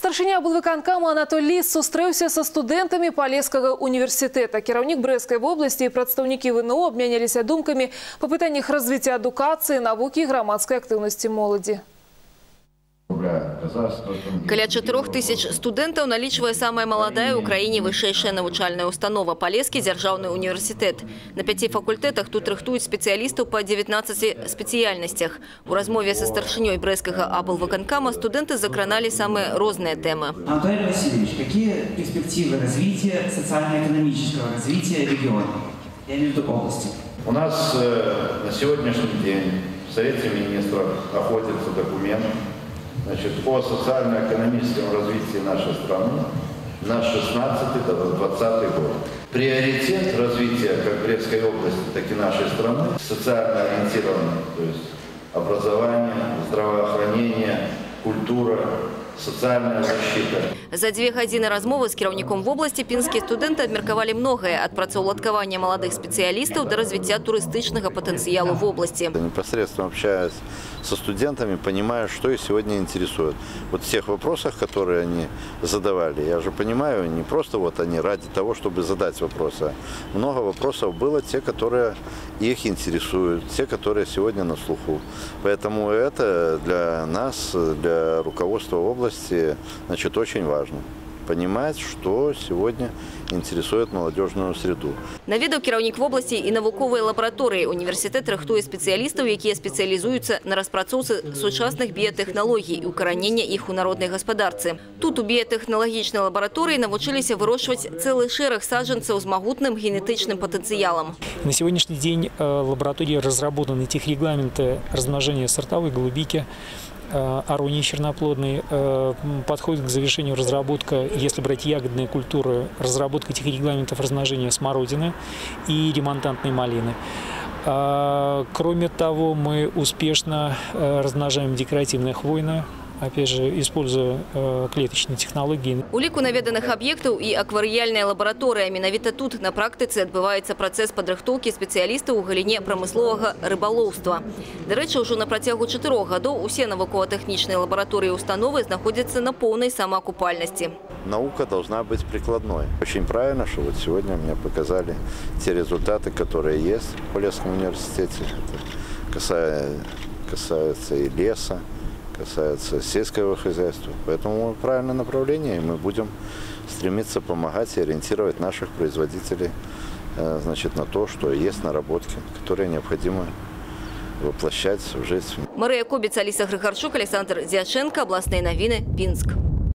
Старшыня аблвыканкаму Анатоль Ліс сустрэўся са студэнтамі палескага універсітэта. Кіраўнік Брэскай вобласці і прадстаўнікі ВНО абмяняліся думкамі па пытаннях развіцця адукацыі, навукі і грамадскай актыўнасці моладзі. Каля 4 тысяч студэнтаў налічвае самая маладая ў краіне вышэйшая навучальная установа Палескі дзяржаўны універсітэт. На пяці факультэтах тут рыхтуюць спецыялістаў па 19 спецыяльнасцях. У размове са старшынёй брэскага аблвыканкама студэнты закраналі самыя розныя тэмы. Анатолий Васильевич, какие перспективы развития социально-экономического развития региона? Я имею в виду области. У нас э, на сегодняшний день в Совете министров находится документ значит, о социально-экономическом развитии нашей страны на 16-20 год. Приоритет развития как Брестской области, так и нашей страны социально ориентированный, то есть образование, здравоохранение, культура, социальная защита. За дзве гадзіны размовы з кіраўніком вобласці пінскія студэнты абмеркавалі многае ад працаўладкавання маладых спецыялістаў да развіцця турыстычнага патэнцыялу вобласці. Непосредственно общаясь со студентами, понимаю, что их сегодня интересует. Вот в тех вопросах, которые они задавали, я же понимаю, не просто вот они ради того, чтобы задать вопросы. а Много вопросов было те, которые их интересуют, те, которые сегодня на слуху. Поэтому это для нас, для руководства области, значит, очень важно понимать, что сегодня интересует молодежную среду. Наведаў кіраўнік вобласці і навуковыя лабараторыі. Універсітэт рыхтуе спецыялістаў, якія спецыялізуюцца на распрацоўцы сучасных біятэхналогій і укаранення іх у народнай гаспадарцы. Тут у біятэхналагічнай лабараторыі навучыліся вырошчваць цэлы шэраг саджанцаў з магутным генетычным патэнцыялам. На сегодняшний день э, лаборатории разработаны техрегламенты размножения сортовой голубики, э, аронии черноплодной. Э, Подходит к завершению разработка, если брать ягодные культуры, разработка техрегламентов размножения смородины и ремонтантной малины. А, Кроме того, мы успешно э, размножаем декоративные хвойные, опять же, используя э, клеточные технологии. У ліку наведаных аб'ектаў і акварыяльная лабараторыя. Менавіта тут на практыцы адбываецца працэс падрыхтоўкі спецыялістаў у галіне прамысловага рыбалоўства. Дарэчы, ўжо на працягу чатырох гадоў усе навукова-тэхнічныя лабараторыі установы знаходзяцца на поўнай самаакупальнасці. Наука должна быть прикладной. Очень правильно, что вот сегодня мне показали те результаты, которые есть в Полесском университете. Это касается, касается и леса, касается сельского хозяйства. Поэтому правильное направление, и мы будем стремиться помогать и ориентировать наших производителей э, значит, на то, что есть наработки, которые необходимо воплощать в жизнь. Марыя Кобіц, Аліса Грыгарчук, Александр Дзяченко, областные новины, Пинск.